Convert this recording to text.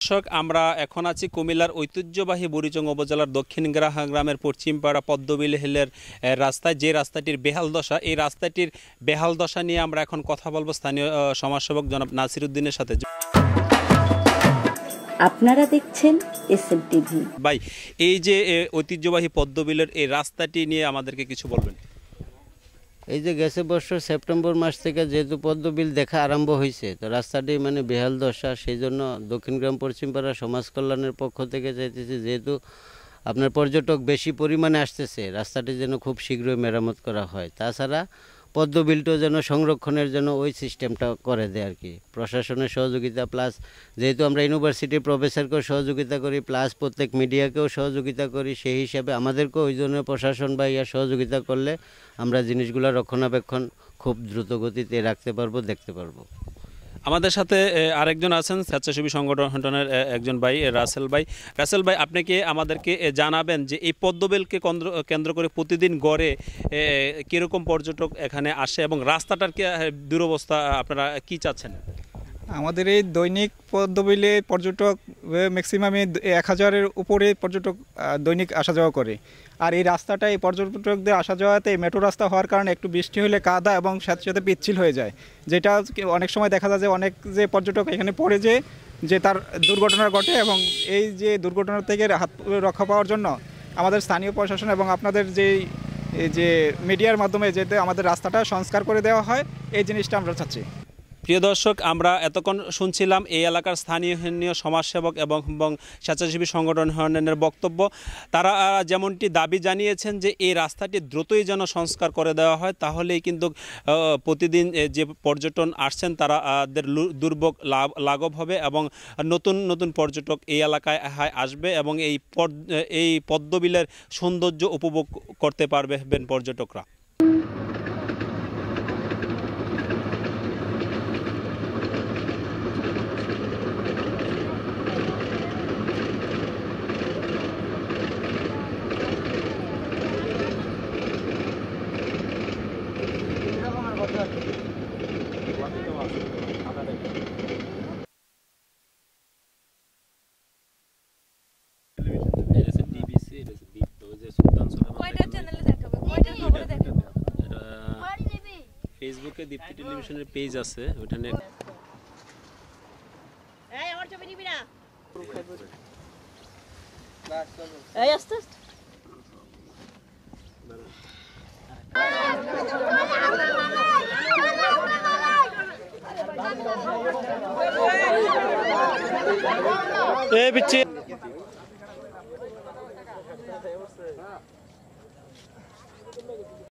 দর্শক আমরা এখন আছি কুমিল্লার ঐতিহ্যবাহী বুড়িচং উপজেলার দক্ষিণ গ্রাহা গ্রামের পশ্চিমপাড়া পদ্মবিল হিলের রাস্তায় যে রাস্তাটির বেহাল দশা এই রাস্তাটির বেহাল দশা নিয়ে আমরা এখন কথা বলব স্থানীয় সমাজসেবক জনাব নাসির উদ্দিনের সাথে। আপনারা দেখছেন এস এম টিভি ভাই এই যে ঐতিহ্যবাহী পদ্মবিলের এই রাস্তাটি নিয়ে আমাদেরকে কিছু বলবেন? এই যে গেছে বছর সেপ্টেম্বর মাস থেকে যেহেতু পদ্মবিল দেখা আরম্ভ হয়েছে, তো রাস্তাটি মানে বেহাল দশা, সেই জন্য দক্ষিণ দক্ষিণগ্রাম পশ্চিমপাড়া সমাজ কল্যাণের পক্ষ থেকে চাইতেছি যেহেতু আপনার পর্যটক বেশি পরিমাণে আসতেছে, রাস্তাটি যেন খুব শীঘ্রই মেরামত করা হয়। তাছাড়া পদ্মবিলটাও যেন সংরক্ষণের জন্য ওই সিস্টেমটা করে দেয় আর কি। প্রশাসনের সহযোগিতা প্লাস যেহেতু আমরা ইউনিভার্সিটির প্রফেসরকেও সহযোগিতা করি প্লাস প্রত্যেক মিডিয়াকেও সহযোগিতা করি, সেই হিসাবে আমাদেরকেও ওই জন্য প্রশাসন বা ইয়া সহযোগিতা করলে আমরা জিনিসগুলো রক্ষণাবেক্ষণ খুব দ্রুত গতিতে রাখতে পারব, দেখতে পারব। আমাদের সাথে আরেকজন আছেন স্বেচ্ছাসেবী সংগঠনের একজন ভাই রাসেল ভাই। রাসেল ভাই, আপনি কি আমাদেরকে জানাবেন যে এই পদ্মবেলকে কেন্দ্র কেন্দ্র করে প্রতিদিন গড়ে কীরকম পর্যটক এখানে আসে এবং রাস্তাটার কি দুরবস্থা, আপনারা কি চাচ্ছেন? আমাদের এই দৈনিক পদ্মবিলে পর্যটক ম্যাক্সিমামে এক হাজারের উপরে পর্যটক দৈনিক আসা যাওয়া করে। আর এই রাস্তাটা, এই পর্যটকদের আসা যাওয়াতে মেট্রো রাস্তা হওয়ার কারণে একটু বৃষ্টি হলে কাদা এবং সাথে সাথে পিচ্ছিল হয়ে যায়। যেটা অনেক সময় দেখা যায় যে অনেক যে পর্যটক এখানে পড়ে যে যে তার দুর্ঘটনা ঘটে এবং এই যে দুর্ঘটনা থেকে হাত রক্ষা পাওয়ার জন্য আমাদের স্থানীয় প্রশাসন এবং আপনাদের যে যে মিডিয়ার মাধ্যমে যাতে আমাদের রাস্তাটা সংস্কার করে দেওয়া হয়, এই জিনিসটা আমরা চাচ্ছি। প্রিয় দর্শক আমরা এতক্ষণ শুনছিলাম এই এলাকার স্থানীয় সমাজসেবক এবং স্বেচ্ছাসেবী সংগঠনের বক্তব্য। তারা যেমনটি দাবি জানিয়েছেন যে এই রাস্তাটি দ্রুতই যেন সংস্কার করে দেওয়া হয় তাহলেই কিন্তু প্রতিদিন যে পর্যটন আসছেন তারা আহ, দের দুর্ভোগ লাভ লাঘব হবে এবং নতুন নতুন পর্যটক এই এলাকায় আসবে এবং এই এই পদ্মবিলের সৌন্দর্য উপভোগ করতে পারবেন পর্যটকরা। কয়টা চ্যানেলে দেখাবে? কয়টা খবরে দেখাবে? ফেসবুকে দীপ্তি টেলিভিশনের পেজ আছে ওখানে এই আমার ছবি নিবি না? এই আস্তে আস্তে। এই পিচ্ছি